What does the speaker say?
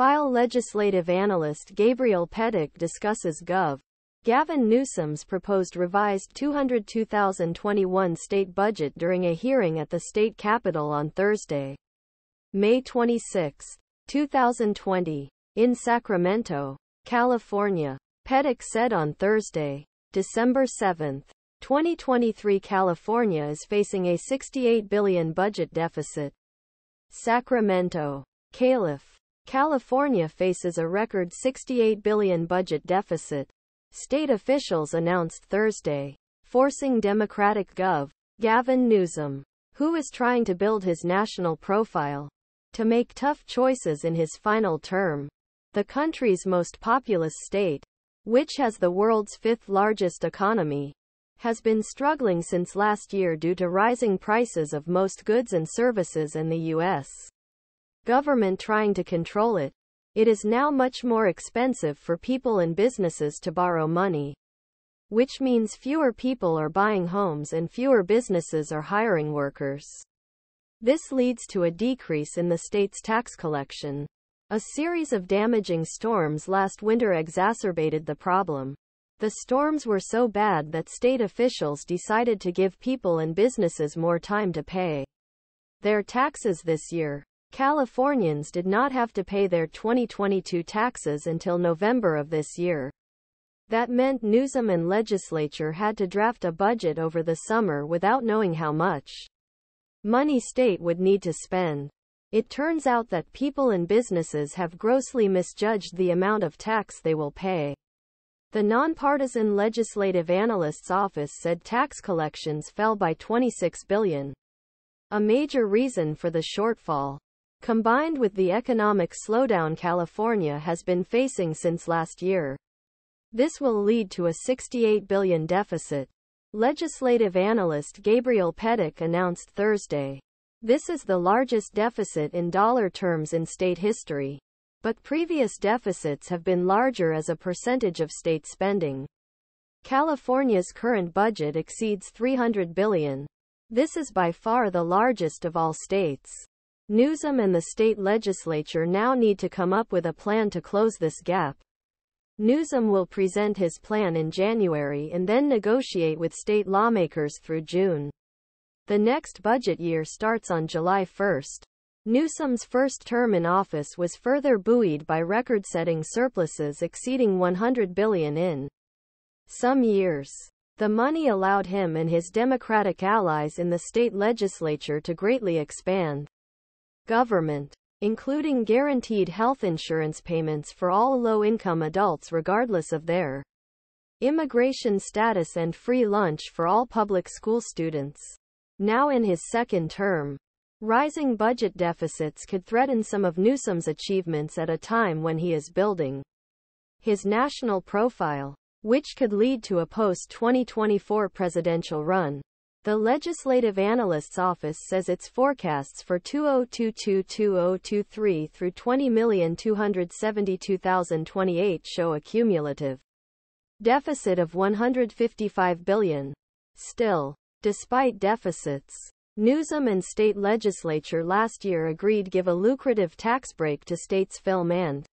File legislative analyst Gabriel Petek discusses Gov. Gavin Newsom's proposed revised 2021 state budget during a hearing at the state capitol on Thursday, May 26, 2020, in Sacramento, California. Petek said on Thursday, December 7, 2023 California is facing a 68 billion budget deficit. Sacramento. Calif. California faces a record 68 billion budget deficit. State officials announced Thursday, forcing Democratic Gov. Gavin Newsom, who is trying to build his national profile, to make tough choices in his final term. The country's most populous state, which has the world's fifth largest economy, has been struggling since last year due to rising prices of most goods and services in the U.S. government trying to control it. It is now much more expensive for people and businesses to borrow money, which means fewer people are buying homes and fewer businesses are hiring workers. This leads to a decrease in the state's tax collection. A series of damaging storms last winter exacerbated the problem. The storms were so bad that state officials decided to give people and businesses more time to pay their taxes this year. Californians did not have to pay their 2022 taxes until November of this year. That meant Newsom and legislature had to draft a budget over the summer without knowing how much money state would need to spend. It turns out that people and businesses have grossly misjudged the amount of tax they will pay. The nonpartisan Legislative Analyst's Office said tax collections fell by 26 billion. A major reason for the shortfall combined with the economic slowdown California has been facing since last year. This will lead to a 68 billion deficit. Legislative analyst Gabriel Petek announced Thursday. This is the largest deficit in dollar terms in state history. But previous deficits have been larger as a percentage of state spending. California's current budget exceeds 300 billion. This is by far the largest of all states. Newsom and the state legislature now need to come up with a plan to close this gap. Newsom will present his plan in January and then negotiate with state lawmakers through June. The next budget year starts on July 1. Newsom's first term in office was further buoyed by record-setting surpluses exceeding 100 billion in some years. The money allowed him and his Democratic allies in the state legislature to greatly expand government, including guaranteed health insurance payments for all low-income adults regardless of their immigration status and free lunch for all public school students. Now in his second term, rising budget deficits could threaten some of Newsom's achievements at a time when he is building his national profile, which could lead to a post-2024 presidential run. The Legislative Analyst's Office says its forecasts for 2022-2023 through 20,272,028 show a cumulative deficit of 155 billion. Still, despite deficits, Newsom and state legislature last year agreed give a lucrative tax break to states film and